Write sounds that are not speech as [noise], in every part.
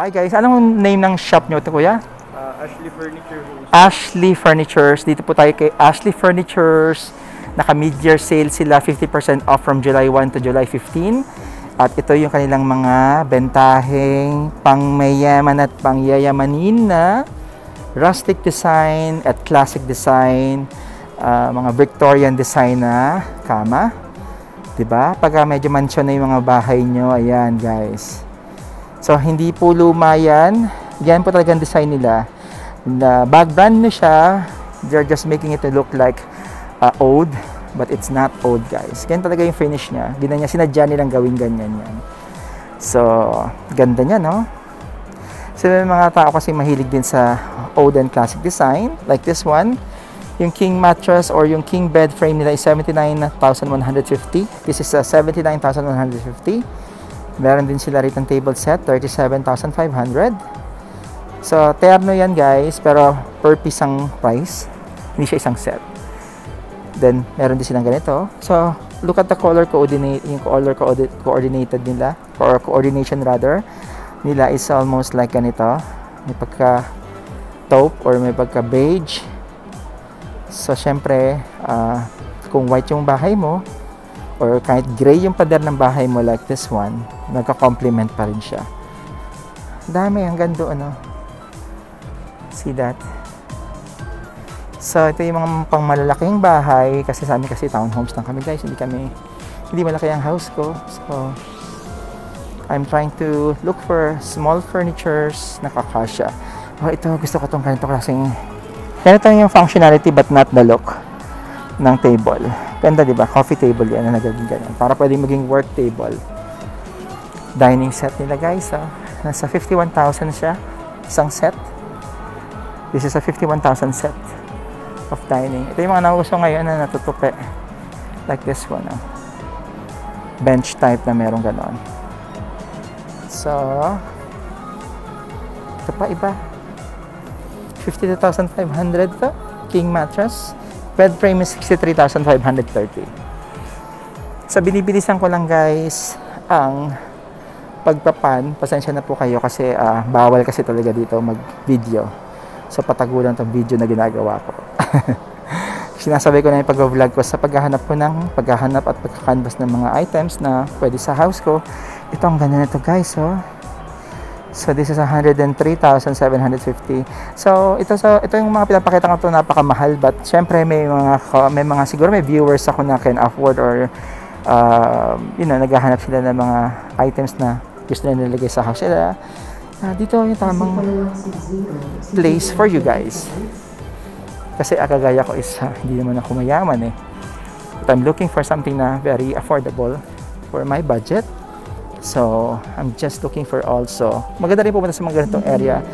Hi guys, anong name ng shop nyo ito kuya? Uh, Ashley Furniture. Ashley Furnitures. Dito po tayo kay Ashley Furnitures. Naka mid-year sale sila, 50% off from July 1 to July 15. At ito yung kanilang mga bentaheng pangmayaman at pangyayamanin na rustic design at classic design, uh, mga Victorian design na kama. 'Di ba? Pagka medyo mansion na yung mga bahay nyo, ayan guys. So, hindi po luma yan. Yan po talaga ang design nila. Na bag brand new siya. They're just making it to look like uh, old. But it's not old, guys. Ganyan talaga yung finish niya. Gina niya, sinadya nilang gawin ganyan yan. So, ganda niya, no? So, may mga tao kasi mahilig din sa old and classic design. Like this one. Yung king mattress or yung king bed frame nila is 79,150. This is uh, 79,150. Meron din sila rito table set, 37,500. So, terno yan guys, pero per piece ang price. Hindi siya isang set. Then, meron din silang ganito. So, look at the color coordinate, yung color coordi- coordinated nila, or coordination rather, nila is almost like ganito. May pagka taupe or may pagka beige. So, syempre, uh, kung white yung bahay mo, or kahit gray yung pader ng bahay mo like this one, nagka-complement pa rin siya. Dami, hanggang doon, ano. See that? So, ito yung mga pang malalaking bahay, kasi sa amin kasi townhomes lang kami guys, hindi kami, hindi malaki ang house ko. So, I'm trying to look for small furnitures na kakasya. Oh, ito, gusto ko itong ganito klaseng, ganito yung functionality but not the look ng table. Ganda, di ba? Coffee table yan na nagaging ganyan. Para pwedeng maging work table. Dining set nila, guys. Oh. Nasa 51,000 siya. Isang set. This is a 51,000 set of dining. Ito yung mga nauso ngayon na natutupi. Like this one. Oh. Bench type na merong ganon. So, ito pa iba. 52,500 to. King mattress. Bed frame is 63,530. Sa binibilisan ko lang guys, ang pagpapan, pasensya na po kayo kasi uh, bawal kasi talaga dito mag-video. So patagulan tong video na ginagawa ko. [laughs] Sinasabi ko na yung pag-vlog ko sa paghahanap ko ng paghahanap at pagkakanvas ng mga items na pwede sa house ko. Ito ang ganda nito guys, oh. So this is 103,750. So ito sa ito yung mga pinapakita ko to napakamahal but syempre may mga may mga siguro may viewers ako na can afford or uh, you know naghahanap sila ng mga items na gusto nila nilagay sa nila. Uh, dito yung tamang place for you guys. Kasi akagaya ko is uh, hindi naman ako mayaman eh. But I'm looking for something na very affordable for my budget. So, I'm just looking for also. Maganda rin pumunta sa mga ganitong area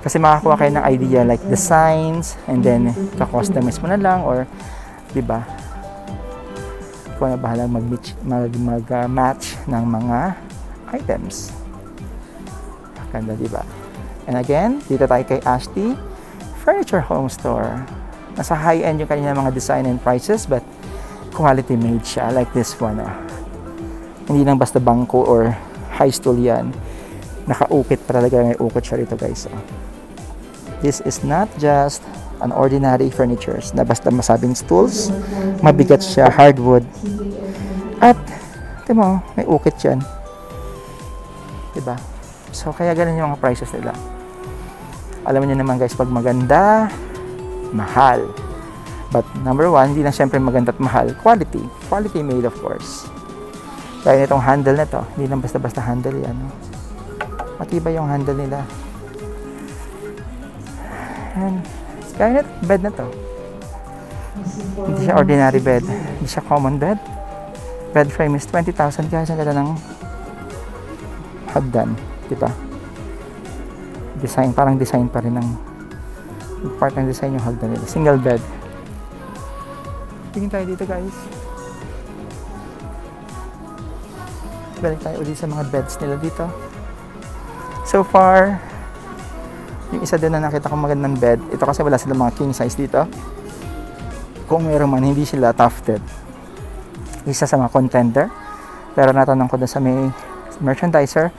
kasi makakuha kayo ng idea like designs and then ka-customize mo na lang or 'di ba? Ikaw na bahala mag-match mag, mag uh, match ng mga items. Ganda, 'di ba? And again, dito tayo kay Ashley Furniture Home Store. Nasa high-end yung kanya mga design and prices but quality made siya like this one. Oh. Hindi lang basta bangko or high stool yan. Nakaukit talaga may ukot siya rito guys. Oh. This is not just an ordinary furnitures na basta masabing stools. Mabigat siya, hardwood. At, di mo, may ukit yan. Diba? So, kaya ganun yung mga prices nila. Alam niyo naman guys, pag maganda, mahal. But number one, hindi na syempre maganda at mahal. Quality. Quality made of course. Kaya nitong handle na to, hindi lang basta-basta handle yan. No? Matibay yung handle nila. And, kaya na bed na to. Hindi siya ordinary bed. Hindi siya common bed. Bed frame is 20,000 guys. Ang ganda ng hagdan. Diba? Design, parang design pa rin ng part ng design yung hagdan nila. Single bed. Tingin tayo dito guys. balik tayo ulit sa mga beds nila dito. So far, yung isa din na nakita ko magandang bed, ito kasi wala silang mga king size dito. Kung meron man, hindi sila tufted. Isa sa mga contender. Pero natanong ko doon sa may merchandiser,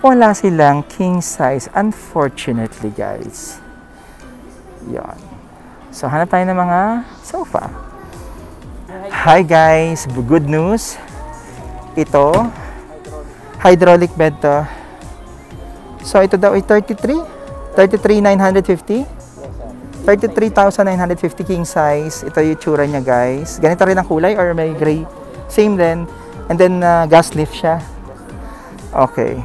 wala silang king size, unfortunately guys. Yon. So, hanap tayo ng mga sofa. Hi guys! Good news. Ito, hydraulic bed to. So, ito daw ay 33? 33,950? 33,950 king size. Ito yung tsura niya guys. Ganito rin ang kulay or may gray? Same din. And then, uh, gas lift siya. Okay.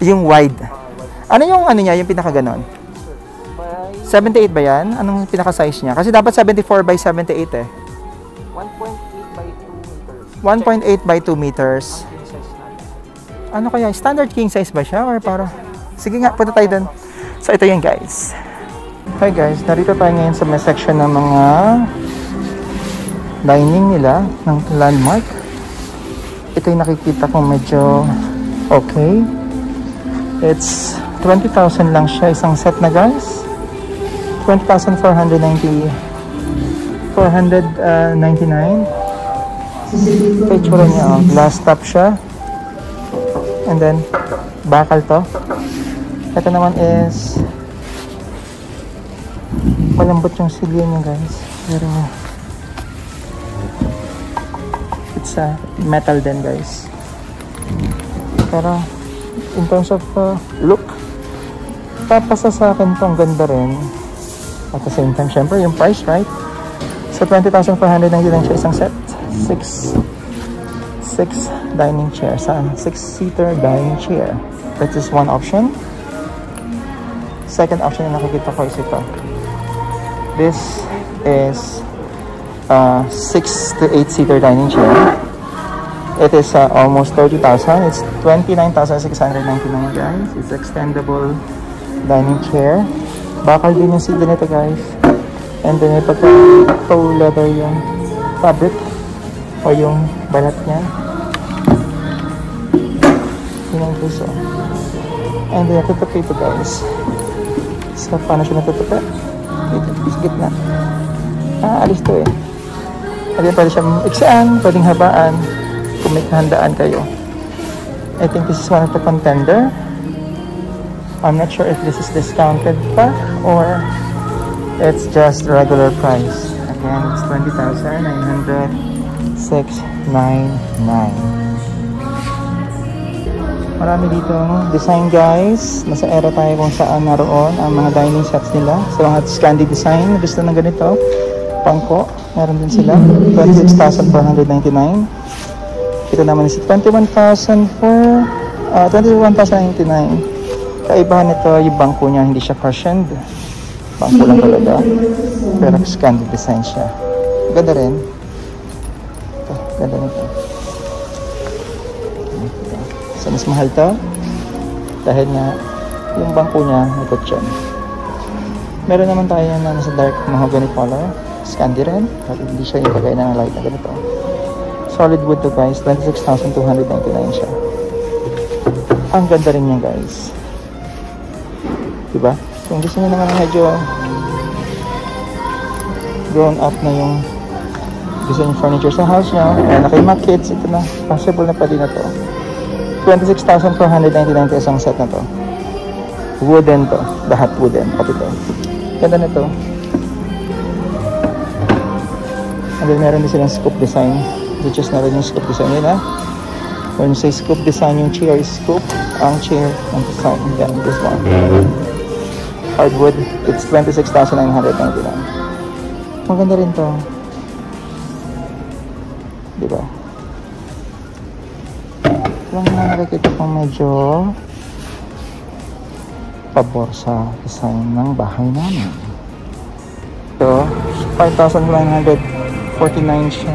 Yung wide. Ano yung ano niya, yung pinaka ganon? 78 ba yan? Anong pinaka size niya? Kasi dapat 74 by 78 eh. 1.8 by 2 meters. 1.8 by 2 meters. Ano kaya? Standard king size ba siya? Or para? Sige nga, punta tayo dun. So, ito yan guys. Hi guys, narito tayo ngayon sa may section ng mga dining nila ng landmark. Ito yung nakikita ko medyo okay. It's 20,000 lang siya isang set na guys. 20,490 499 Ito yung tsura niya oh. Glass top siya. And then, bakal to. Ito naman is malambot yung silya niya guys. Pero it's a metal din guys. Pero in terms of uh, look, papasa sa akin tong ganda rin. At the same time, syempre, yung price, right? So, 20,499 siya isang set. 6 6 dining chair. Saan? 6-seater dining chair. That is one option. Second option na nakikita ko is ito. This is uh, 6 to 8 seater dining chair. It is uh, almost 30,000. It's 29,699 guys. It's extendable dining chair. Bakal din yung seat nito guys. And then may pagka faux leather yung fabric o yung balat niya. Yun ang puso. And then natutupi ito guys. So paano siya natutupi? Dito, sa gitna. Ah, alis to eh. Then pwede siyang iksaan, pwedeng habaan kung may kahandaan kayo. I think this is one of the contender. I'm not sure if this is discounted pa or it's just regular price. Again, it's 20,906.99. Marami dito design guys. Nasa era tayo kung saan naroon ang mga dining sets nila. Sa mga Scandi design, gusto ng ganito. Pangko, meron din sila. 26,499. Ito naman is 21,000 for uh, 21,099. Kaibahan nito yung bangko niya, hindi siya cushioned. Bangko lang talaga. Pero Scandi design siya. Ganda rin. Ito, ganda nito. So, mas mahal to. Dahil nga, yung bangko niya, may kutsyon. Meron naman tayo na nasa dark mahogany color. Scandi rin. Hindi siya yung kagaya ng light na ganito. Solid wood to guys. 26,299 siya. Ang ganda rin niya guys. Diba? Kung gusto niyo naman medyo grown up na yung gusto niyo furniture sa house niyo, eh, na kay mga kids, ito na. Possible na pwede na to. 26,499 to isang set na to. Wooden to. Lahat wooden. Pati to. Ganda na to. And then meron din silang scoop design. Which is natin yung scoop design nila. When you say scoop design, yung chair is scoop. Ang chair, ang design. Then this one. Hardwood. It's 26,999. Maganda rin to. Diba? Lang na nakikita kong medyo pabor sa design ng bahay namin. So, 5,900 49 siya.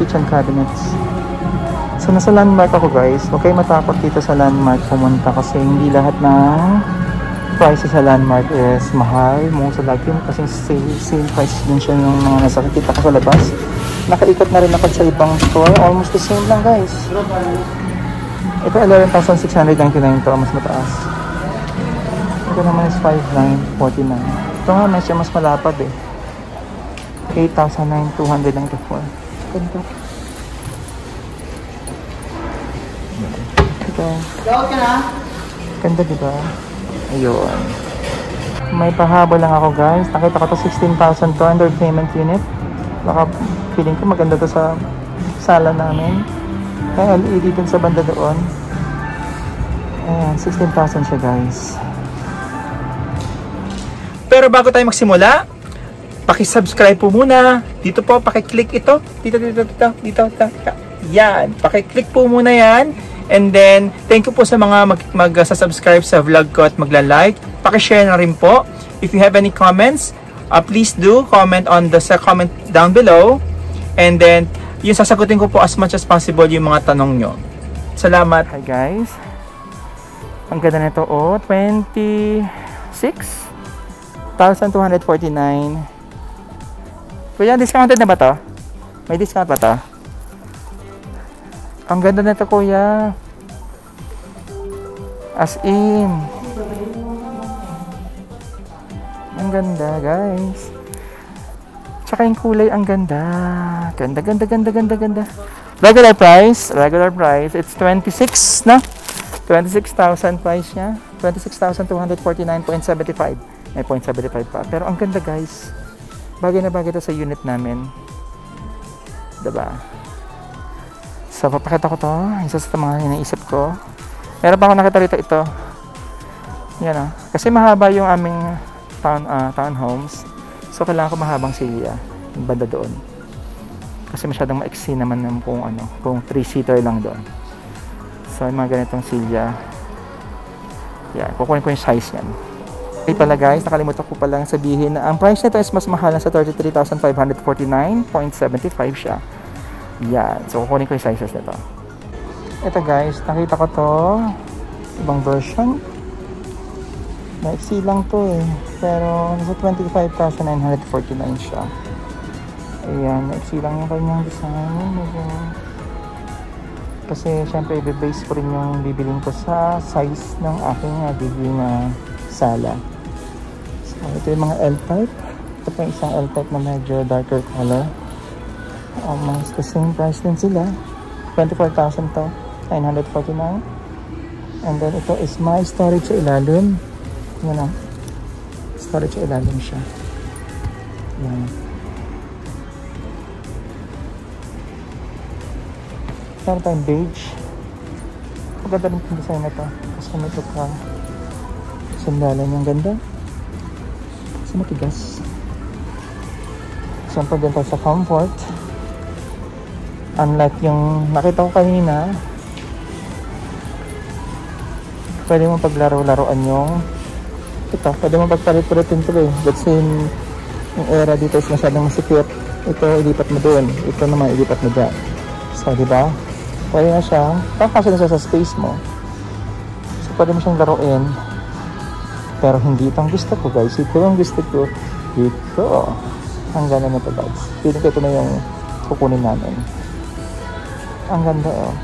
Kitchen cabinets. So, nasa landmark ako guys. Huwag kayo matakot dito sa landmark pumunta kasi hindi lahat ng prices sa landmark is mahal. Most of the kasi sale, sale prices din siya yung mga nasa kita ko sa labas. Nakaikot na rin ako sa ibang store. Almost the same lang guys. Ito 11,699 to. Mas mataas. Ito naman is 5,949. Ito nga, medyo mas malapad eh. 8,294. Ganda. Ito. Gawad ka na? Ganda, di ba? Ayun. May pahabol lang ako, guys. Nakita ko to 16,200 payment unit. Baka feeling ko maganda to sa sala namin. May LED dun sa banda doon. Ayan, 16,000 siya, guys. Pero bago tayo magsimula, paki-subscribe po muna. Dito po, paki-click ito. Dito, dito, dito, dito, dito. Yan, paki-click po muna yan. And then, thank you po sa mga mag, mag sa vlog ko at magla-like. Paki-share na rin po. If you have any comments, uh, please do comment on the sa comment down below. And then, yung sasagutin ko po as much as possible yung mga tanong nyo. Salamat. Hi guys. Ang ganda nito oh, 26 1,249. Kuya, discounted na ba to? May discount ba to? Ang ganda nito kuya. As in. Ang ganda guys. Tsaka yung kulay ang ganda. Ganda, ganda, ganda, ganda, ganda. Regular price, regular price, it's 26 na. 26,000 price niya. 26,249.75. May 0.75 pa. Pero ang ganda guys. Bagay na bagay ito sa unit namin. Diba? So, papakita ko to. Isa sa mga iniisip ko. Meron pa ako nakita rito ito. Yan ah. Kasi mahaba yung aming town, ah, townhomes. So, kailangan ko mahabang silya. Yung banda doon. Kasi masyadong maiksi naman ng kung ano, kung 3-seater lang doon. So, yung mga ganitong silya. Yan, kukunin ko yung size yan. Okay pala guys, nakalimutan ko palang sabihin na ang price nito is mas mahal na sa 33,549.75 siya. Yan. So, kukunin ko yung sizes nito. Ito guys, nakita ko to. Ibang version. Maiksi lang to eh. Pero nasa 25,949 siya. Ayan, maiksi lang yung kanyang design. Medyo... Kasi syempre, i-base ko rin yung bibilin ko sa size ng aking nagiging uh, sala. So, ito yung mga L-type. Ito pa isang L-type na medyo darker color. Almost the same price din sila. 24,000 to. 949. And then ito is my storage sa ilalim. Yan o. Storage sa ilalim siya. Yan. Meron tayong beige. Maganda rin yung design na to. Kasi may ito ka sandalan yung ganda. Kasi matigas. Siyempre din tayo sa comfort. Unlike yung nakita ko kanina, pwede mo paglaro-laruan yung ito, pwede mo pagpalit-palitin eh. That's in yung era dito is masyadong masikip. Ito, ilipat mo doon. Ito naman, ilipat mo dyan. So, di ba? Pwede na siya, kakasya na siya sa space mo. So, pwede mo siyang laruin. Pero hindi ito ang gusto ko, guys. Ito ang gusto ko. Ito. Ang ganda na ito, guys. Feeling ko ito na yung kukunin namin. Ang ganda, oh.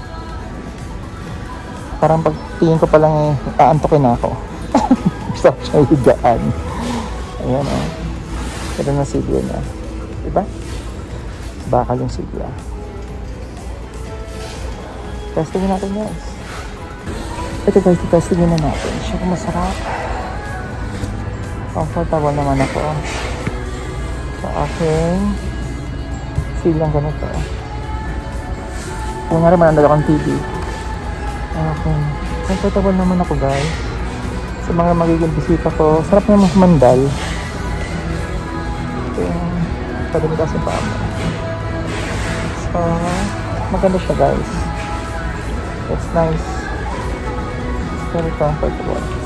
Parang pag tingin ko pa lang eh, aantokin na ako. [laughs] Siyang higaan. Ayan, oh. Ito na sigla niya. Diba? Bakal yung sigla. Testingin natin guys. Ito guys, testingin na natin. Siya masarap. Comfortable naman ako. Sa aking silang ganito. Kung nga rin manandal akong TV. Okay. Comfortable naman ako guys. Sa mga magiging bisita ko, sarap naman mandal. Ito yung pagamitas ng paa mo. So, maganda siya guys. It's nice. It's very comfortable.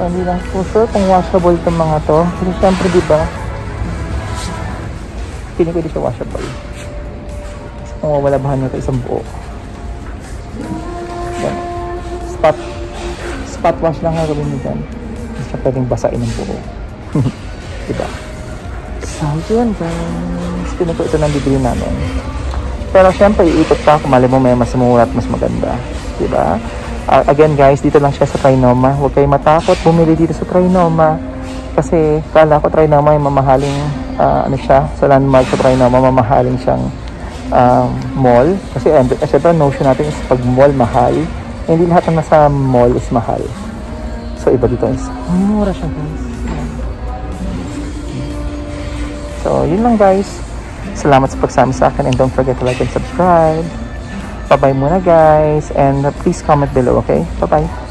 So, hindi lang po sure kung washable itong mga to. Kasi syempre, di ba? Piling ko hindi siya washable. Kung wawalabahan nyo ito isang buo. Yan. Spot. Spot wash lang gagawin nyo dyan. Hindi siya pwedeng basain ng buo. diba? So, yun guys. Piling ko ito nang bibili namin. Pero syempre, iikot pa kung mali mo may mas mura at mas maganda. Diba? Uh, again guys, dito lang siya sa Trinoma. Huwag kayong matakot bumili dito sa Trinoma. Kasi kala ko Trinoma yung mamahaling ah, ano siya, sa landmark sa Trinoma, mamamahalin siyang um, mall. Kasi uh, syempre notion natin is pag mall mahal, hindi lahat ng nasa mall is mahal. So iba dito is mura siya guys. So yun lang guys. Salamat sa pagsama sa akin and don't forget to like and subscribe. Bye-bye muna guys and please comment below, okay? Bye-bye.